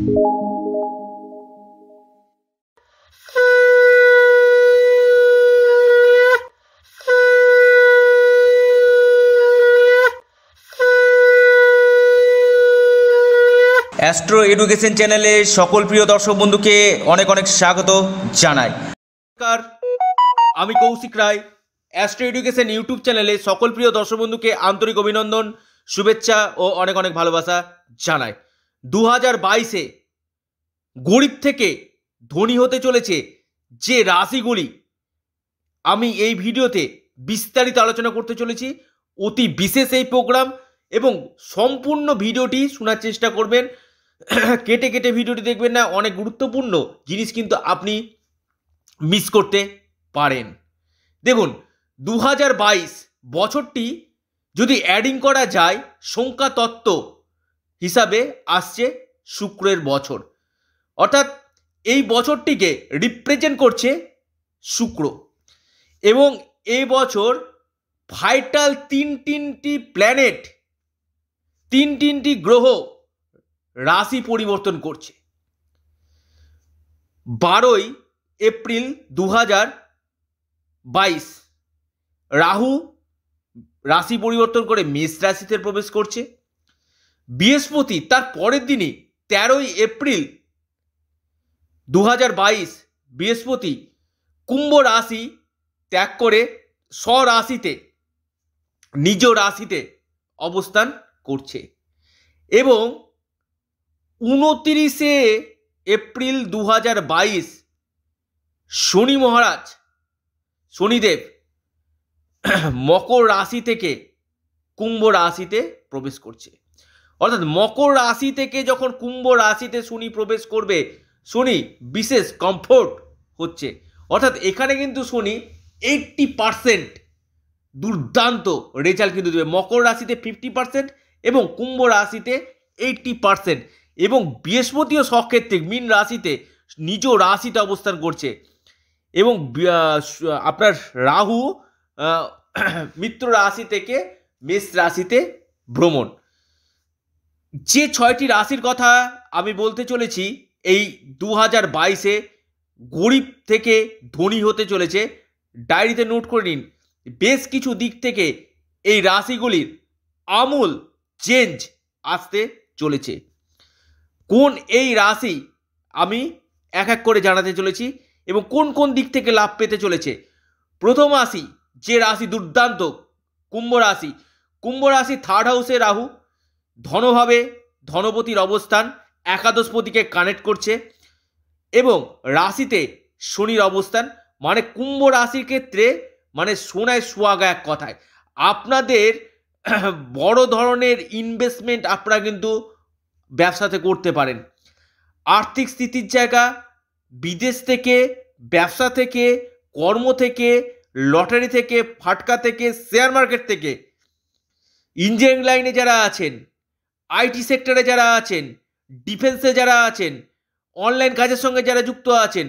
Astro education চ্যানেলে সকল প্রিয় দর্শক বন্ধুকে অনেক অনেক স্বাগত জানাই। নমস্কার, আমি Kaushik Roy. Astro education YouTube চ্যানেলে সকল প্রিয় দর্শক বন্ধুকে আন্তরিক অভিনন্দন, শুভেচ্ছা ও অনেক অনেক ভালোবাসা জানাই। দু হাজার বাইশে গরিব থেকে ধনী হতে চলেছে যে রাশিগুলি আমি এই ভিডিওতে বিস্তারিত আলোচনা করতে চলেছি, অতি বিশেষ এই প্রোগ্রাম এবং সম্পূর্ণ ভিডিওটি শোনার চেষ্টা করবেন। কেটে কেটে ভিডিওটি দেখবেন না, অনেক গুরুত্বপূর্ণ জিনিস কিন্তু আপনি মিস করতে পারেন। দেখুন দু হাজার বাইশ বছরটি যদি অ্যাডিং করা যায় সংখ্যা তত্ত্ব হিসাবে আসছে শুক্রের বছর। অর্থাৎ এই বছরটিকে রিপ্রেজেন্ট করছে শুক্র। এবং এই বছর ভাইটাল তিন তিনটি প্ল্যানেট তিন তিনটি গ্রহ রাশি পরিবর্তন করছে। বারোই এপ্রিল দু হাজার বাইশ, রাহু রাশি পরিবর্তন করে মেষ রাশিতে প্রবেশ করছে। বৃহস্পতি তার পরের দিনই তেরোই এপ্রিল দু বাইশ বৃহস্পতি কুম্ভ রাশি ত্যাগ করে স্বরাশিতে, নিজ রাশিতে অবস্থান করছে এবং উনতিরিশে এপ্রিল দু বাইশ শনি মহারাজ, শনিদেব মকর রাশি থেকে কুম্ভ রাশিতে প্রবেশ করছে। অর্থাৎ মকর রাশি থেকে যখন কুম্ভ রাশিতে শনি প্রবেশ করবে, শনি বিশেষ কমফোর্ট হচ্ছে। অর্থাৎ এখানে কিন্তু শনি এইটটি পারসেন্ট দুর্দান্ত রেজাল্ট কিন্তু দেবে। মকর রাশিতে ফিফটি পার্সেন্ট এবং কুম্ভ রাশিতে এইটটি পার্সেন্ট এবং বৃহস্পতিও সক্ষেত্রিক, মিন রাশিতে নিজ রাশিতে অবস্থান করছে। এবং আপনার রাহু মিত্র রাশি থেকে মেষ রাশিতে ভ্রমণ। যে ছয়টি রাশির কথা আমি বলতে চলেছি, এই দু হাজার বাইশে গরিব থেকে ধনী হতে চলেছে, ডায়েরিতে নোট করে নিন। বেশ কিছু দিক থেকে এই রাশিগুলির আমূল চেঞ্জ আসতে চলেছে। কোন এই রাশি আমি এক এক করে জানাতে চলেছি এবং কোন কোন দিক থেকে লাভ পেতে চলেছে? প্রথম রাশি যে রাশি দুর্দান্ত, কুম্ভ রাশি। কুম্ভ রাশি থার্ড হাউসে রাহু ধনভাবে ধনপতির অবস্থান একাদশপতিকে কানেক্ট করছে এবং রাশিতে শনির অবস্থান মানে কুম্ভ রাশির ক্ষেত্রে মানে সোনায় সোয়াগা এক কথায়। আপনাদের বড় ধরনের ইনভেস্টমেন্ট আপনারা কিন্তু ব্যবসাতে করতে পারেন। আর্থিক স্থিতির জায়গা, বিদেশ থেকে, ব্যবসা থেকে, কর্ম থেকে, লটারি থেকে, ফাটকা থেকে শেয়ার মার্কেট থেকে। ইঞ্জিনিয়ারিং লাইনে যারা আছেন আইটি সেক্টরে যারা আছেন, ডিফেন্সে যারা আছেন, অনলাইন কাজের সঙ্গে যারা যুক্ত আছেন,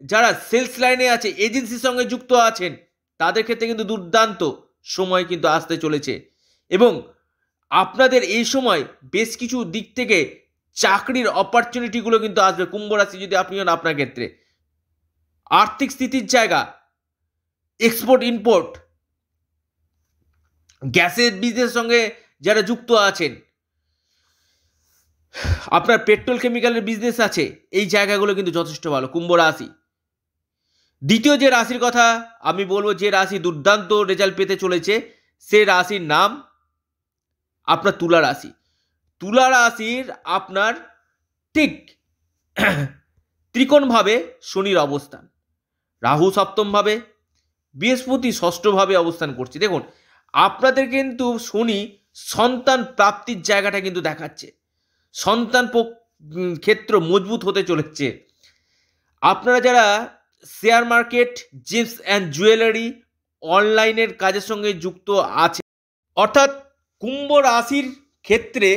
যারা সেলস লাইনে আছে, এজেন্সির সঙ্গে যুক্ত আছেন, তাদের ক্ষেত্রে কিন্তু দুর্দান্ত সময় কিন্তু আসতে চলেছে। এবং আপনাদের এই সময় বেশ কিছু দিক থেকে চাকরির অপরচুনিটিগুলো কিন্তু আসবে কুম্ভ রাশি যদি আপনি হন আপনার ক্ষেত্রে। আর্থিক স্থিতির জায়গা এক্সপোর্ট ইম্পোর্ট গ্যাসের বিজনেসের সঙ্গে যারা যুক্ত আছেন আপনার পেট্রোল কেমিক্যালের বিজনেস আছে, এই জায়গাগুলো কিন্তু যথেষ্ট ভালো, কুম্ভ রাশি। দ্বিতীয় যে রাশির কথা আমি বলব, যে রাশি দুর্দান্ত রেজাল্ট পেতে চলেছে, সে রাশির নাম আপনার তুলা রাশি। তুলা রাশির আপনার ঠিক ত্রিকোণভাবে শনির অবস্থান। রাহু সপ্তমভাবে, বৃহস্পতি ষষ্ঠভাবে অবস্থান করছে। দেখুন, আপনাদের কিন্তু শনি সন্তান প্রাপ্তির জায়গাটা কিন্তু দেখাচ্ছে। সন্তান ক্ষেত্র মজবুত হতে চলেছে। আপনারা যারা share market, gems and jewellery অনলাইনের কাজের সঙ্গে যুক্ত আছে অর্থাৎ কুম্ভ রাশির ক্ষেত্রে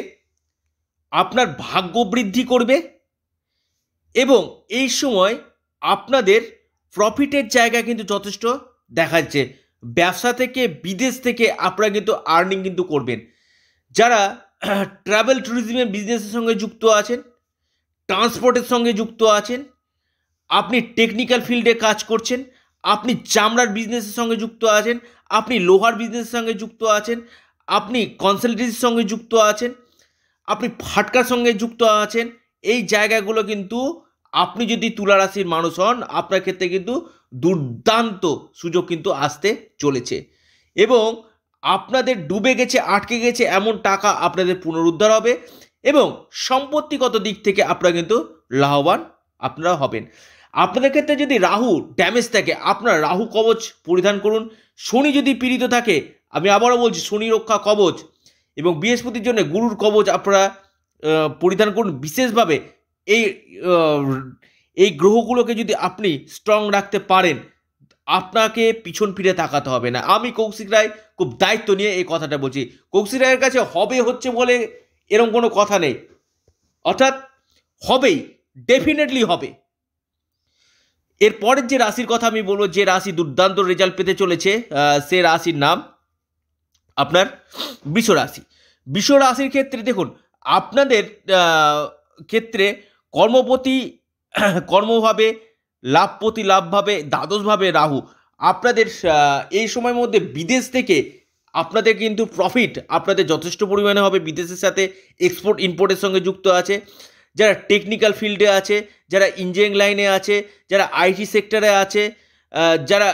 আপনার ভাগ্য বৃদ্ধি করবে এবং এই সময় আপনাদের প্রফিটের জায়গা কিন্তু যথেষ্ট দেখা যাচ্ছে ব্যবসা থেকে, বিদেশ থেকে আপনারা কিন্তু আর্নিং কিন্তু করবেন। যারা ট্রাভেল ট্যুরিজমের বিজনেসের সঙ্গে যুক্ত আছেন ট্রান্সপোর্টের সঙ্গে যুক্ত আছেন, আপনি টেকনিক্যাল ফিল্ডে কাজ করছেন, আপনি চামড়ার বিজনেসের সঙ্গে যুক্ত আছেন, আপনি লোহার বিজনেসের সঙ্গে যুক্ত আছেন, আপনি কনসালটেন্সির সঙ্গে যুক্ত আছেন, আপনি ফাটকার সঙ্গে যুক্ত আছেন, এই জায়গাগুলো কিন্তু আপনি যদি তুলারাশির মানুষ হন, আপনার ক্ষেত্রে কিন্তু দুর্দান্ত সুযোগ কিন্তু আসতে চলেছে। এবং আপনাদের ডুবে গেছে, আটকে গেছে এমন টাকা আপনাদের পুনরুদ্ধার হবে এবং সম্পত্তিগত দিক থেকে আপনারা কিন্তু লাভবান আপনারা হবেন। আপনাদের ক্ষেত্রে যদি রাহু ড্যামেজ থাকে, আপনার রাহু কবচ পরিধান করুন। শনি যদি পীড়িত থাকে, আমি আবারও বলছি শনি রক্ষা কবচ এবং বৃহস্পতির জন্য গুরুর কবচ আপনারা পরিধান করুন। বিশেষভাবে এই এই গ্রহগুলোকে যদি আপনি স্ট্রং রাখতে পারেন, আপনাকে পিছন ফিরে তাকাতে হবে না। আমি কৌশিক রায় খুব দায়িত্ব নিয়ে এই কথাটা বলছি। কৌশিক রায়ের কাছে হবে হচ্ছে বলে এরকম কোনো কথা নেই। অর্থাৎ হবেই ডেফিনেটলি হবে। এর পরের যে রাশির কথা আমি বলব, যে রাশি দুর্দান্ত রেজাল্ট পেতে চলেছে সে রাশির নাম আপনার বৃষ রাশি। বৃষ রাশির ক্ষেত্রে দেখুন, আপনাদের ক্ষেত্রে কর্মপতি, কর্মভাবে, লাভপতি, লাভভাবে, দ্বাদশভাবে রাহু। আপনাদের এই সময়ের মধ্যে বিদেশ থেকে আপনাদের কিন্তু প্রফিট আপনাদের যথেষ্ট পরিমাণে হবে। বিদেশের সাথে এক্সপোর্ট ইম্পোর্টের সঙ্গে যুক্ত আছে। যারা টেকনিক্যাল ফিল্ডে আছে, যারা ইঞ্জিনিয়ারিং লাইনে আছে, যারা আইটি সেক্টরে আছে যারা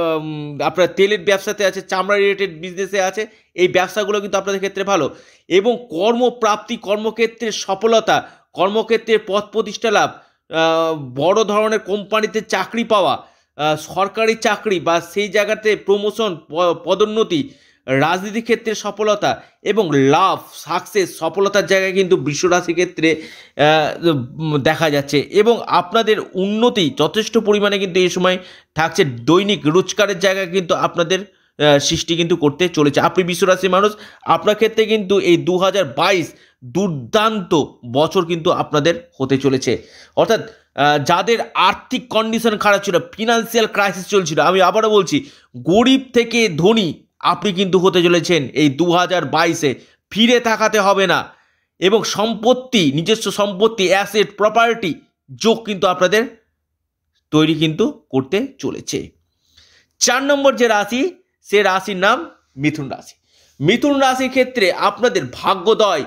আপনার তেলের ব্যবসাতে আছে, চামড়া রিলেটেড বিজনেসে আছে, এই ব্যবসাগুলো কিন্তু আপনাদের ক্ষেত্রে ভালো। এবং কর্মপ্রাপ্তি, কর্মক্ষেত্রের সফলতা, কর্মক্ষেত্রের পথ প্রতিষ্ঠা লাভ বড় ধরনের কোম্পানিতে চাকরি পাওয়া সরকারি চাকরি বা সেই জায়গাতে প্রমোশন পদোন্নতি রাজনীতি ক্ষেত্রে সফলতা এবং লাভ সাকসেস সফলতার জায়গায় কিন্তু বিশ্বরাশি ক্ষেত্রে দেখা যাচ্ছে। এবং আপনাদের উন্নতি যথেষ্ট পরিমাণে কিন্তু এই সময় থাকছে। দৈনিক রোজগারের জায়গায় কিন্তু আপনাদের সৃষ্টি কিন্তু করতে চলেছে। আপনি বিশ্বরাশি মানুষ, আপনার ক্ষেত্রে কিন্তু এই দু হাজার বাইশ দুর্দান্ত বছর কিন্তু আপনাদের হতে চলেছে। অর্থাৎ যাদের আর্থিক কন্ডিশন খারাপ ছিল ফিনান্সিয়াল ক্রাইসিস চলছিল, আমি আবারও বলছি, গরিব থেকে ধনী আপনি কিন্তু হতে চলেছেন এই দু হাজার বাইশে। ফিরে তাকাতে হবে না। এবং সম্পত্তি, নিজস্ব সম্পত্তি অ্যাসেট প্রপার্টি যোগ কিন্তু আপনাদের তৈরি কিন্তু করতে চলেছে। চার নম্বর যে রাশি সে রাশির নাম মিথুন রাশি। মিথুন রাশির ক্ষেত্রে আপনাদের ভাগ্যদয়,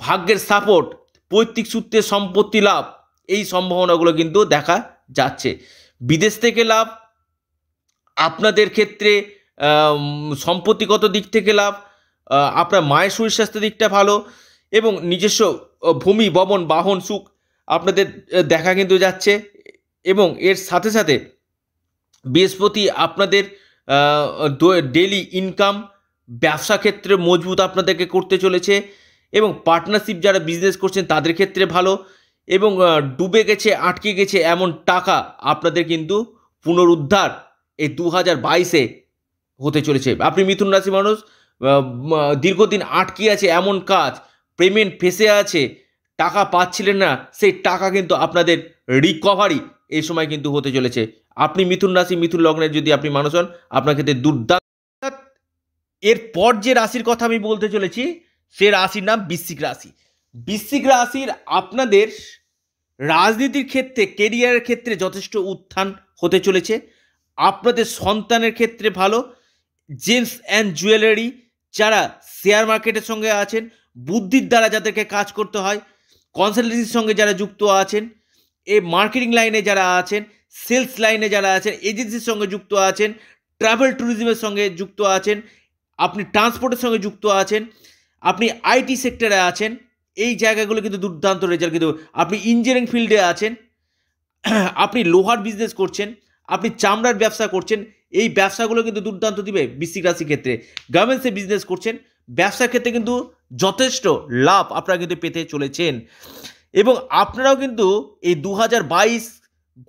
ভাগ্যের সাপোর্ট পৈতৃক সূত্রে সম্পত্তি লাভ, এই সম্ভাবনাগুলো কিন্তু দেখা যাচ্ছে। বিদেশ থেকে লাভ, আপনাদের ক্ষেত্রে সম্পত্তিগত দিক থেকে লাভ আপনার মায়ের শরীর স্বাস্থ্যের দিকটা ভালো এবং নিজস্ব ভূমি, ভবন, বাহন, সুখ আপনাদের দেখা কিন্তু যাচ্ছে এবং এর সাথে সাথে বৃহস্পতি আপনাদের ডেলি ইনকাম ব্যবসা ক্ষেত্রে মজবুত আপনাদেরকে করতে চলেছে এবং পার্টনারশিপ যারা বিজনেস করছেন তাদের ক্ষেত্রে ভালো এবং ডুবে গেছে, আটকে গেছে এমন টাকা আপনাদের কিন্তু পুনরুদ্ধার এই দু হাজার বাইশে হতে চলেছে। আপনি মিথুন রাশি মানুষ দীর্ঘদিন আটকে আছে এমন কাজ পেমেন্ট ফেসে আছে, টাকা পাচ্ছিলেন না, সেই টাকা কিন্তু আপনাদের রিকভারি এই সময় কিন্তু হতে চলেছে। আপনি মিথুন রাশি, মিথুন লগ্নের যদি আপনি মানুষ হন, আপনার ক্ষেত্রে দুর্দান্ত। এরপর যে রাশির কথা আমি বলতে চলেছি, সে রাশির নাম বৃশ্চিক রাশি। বৃশ্চিক রাশির আপনাদের রাজনীতির ক্ষেত্রে কেরিয়ারের ক্ষেত্রে যথেষ্ট উত্থান হতে চলেছে। আপনাদের সন্তানের ক্ষেত্রে ভালো। জেমস অ্যান্ড জুয়েলারি যারা শেয়ার মার্কেটের সঙ্গে আছেন, বুদ্ধির দ্বারা যাদেরকে কাজ করতে হয় কনসালটেন্সির সঙ্গে যারা যুক্ত আছেন এই মার্কেটিং লাইনে যারা আছেন সেলস লাইনে যারা আছেন এজেন্সির সঙ্গে যুক্ত আছেন ট্রাভেল ট্যুরিজমের সঙ্গে যুক্ত আছেন, আপনি ট্রান্সপোর্টের সঙ্গে যুক্ত আছেন, আপনি আইটি সেক্টরে আছেন, এই জায়গাগুলো কিন্তু দুর্দান্ত রেজাল্ট কিন্তু আপনি ইঞ্জিনিয়ারিং ফিল্ডে আছেন, আপনি লোহার বিজনেস করছেন, আপনি চামড়ার ব্যবসা করছেন, এই ব্যবসাগুলো কিন্তু দুর্দান্ত দিবে বৃশ্চিক রাশির ক্ষেত্রে। গার্মেন্টসে বিজনেস করছেন, ব্যবসার ক্ষেত্রে কিন্তু যথেষ্ট লাভ আপনারা কিন্তু পেতে চলেছেন। এবং আপনারাও কিন্তু এই দু হাজার বাইশ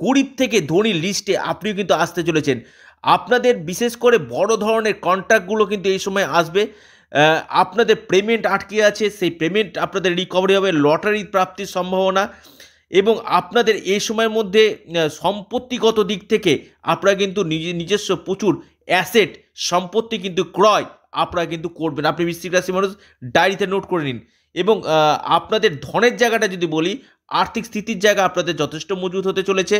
গরিব থেকে ধনী লিস্টে আপনিও কিন্তু আসতে চলেছেন। আপনাদের বিশেষ করে বড় ধরনের কন্ট্রাক্টগুলো কিন্তু এই সময় আসবে। আপনাদের পেমেন্ট আটকে আছে, সেই পেমেন্ট আপনাদের রিকভারি হবে লটারি প্রাপ্তির সম্ভাবনা এবং আপনাদের এই সময়ের মধ্যে সম্পত্তিগত দিক থেকে আপনারা কিন্তু নিজে, নিজস্ব প্রচুর অ্যাসেট সম্পত্তি কিন্তু ক্রয় আপনারা কিন্তু করবেন। আপনি বৃশ্চিক রাশি মানুষ ডায়েরিতে নোট করে নিন। এবং আপনাদের ধনের জায়গাটা যদি বলি, আর্থিক স্থিতির জায়গা আপনাদের যথেষ্ট মজবুত হতে চলেছে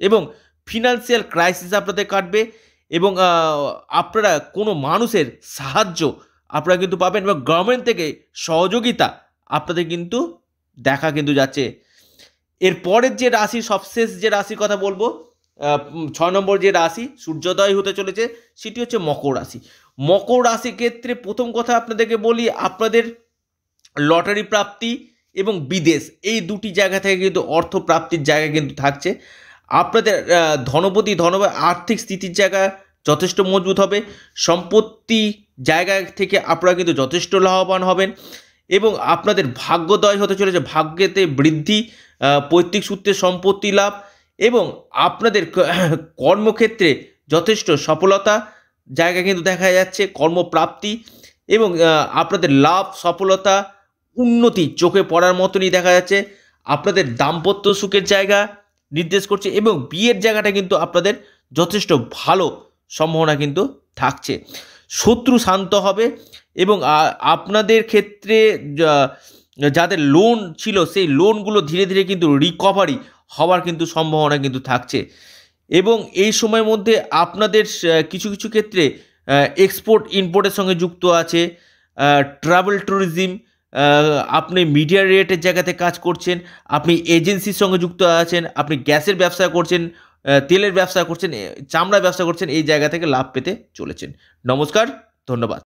এবং ফিনান্সিয়াল ক্রাইসিস আপনাদের কাটবে এবং আপনারা কোনো মানুষের সাহায্য আপনারা কিন্তু পাবেন এবং গভর্নমেন্ট থেকে সহযোগিতা আপনাদের কিন্তু দেখা কিন্তু যাচ্ছে। এর পরের যে রাশি, সবশেষ যে রাশির কথা বলব ছয় নম্বর যে রাশি, সূর্যোদয় হতে চলেছে, সেটি হচ্ছে মকর রাশি। মকর রাশির ক্ষেত্রে প্রথম কথা আপনাদেরকে বলি, আপনাদের লটারি প্রাপ্তি এবং বিদেশ, এই দুটি জায়গা থেকে কিন্তু অর্থ প্রাপ্তির জায়গা কিন্তু থাকছে। আপনাদের ধনপতি, ধনব, আর্থিক স্থিতির জায়গা যথেষ্ট মজবুত হবে। সম্পত্তি জায়গা থেকে আপনারা কিন্তু যথেষ্ট লাভবান হবেন এবং আপনাদের ভাগ্যদয় হতে চলেছে। ভাগ্যেতে বৃদ্ধি পৈতৃক সূত্রে সম্পত্তি লাভ এবং আপনাদের কর্মক্ষেত্রে যথেষ্ট সফলতা জায়গা কিন্তু দেখা যাচ্ছে, কর্মপ্রাপ্তি এবং আপনাদের লাভ, সফলতা উন্নতি চোখে পড়ার মতনই দেখা যাচ্ছে। আপনাদের দাম্পত্য সুখের জায়গা নির্দেশ করছে এবং বিয়ের জায়গাটা কিন্তু আপনাদের যথেষ্ট ভালো সম্ভাবনা কিন্তু থাকছে। শত্রু শান্ত হবে এবং আপনাদের ক্ষেত্রে যাদের লোন ছিল সেই লোনগুলো ধীরে ধীরে কিন্তু রিকভারি হওয়ার কিন্তু সম্ভাবনা কিন্তু থাকছে। এবং এই সময়ের মধ্যে আপনাদের কিছু কিছু ক্ষেত্রে এক্সপোর্ট ইম্পোর্টের সঙ্গে যুক্ত আছে ট্রাভেল ট্যুরিজম আপনি মিডিয়া রিলেটেড জায়গাতে কাজ করছেন, আপনি এজেন্সির সঙ্গে যুক্ত আছেন, আপনি গ্যাসের ব্যবসা করছেন তেলের ব্যবসা করছেন চামড়া ব্যবসা করছেন, এই জায়গা থেকে লাভ পেতে চলেছেন। নমস্কার, ধন্যবাদ।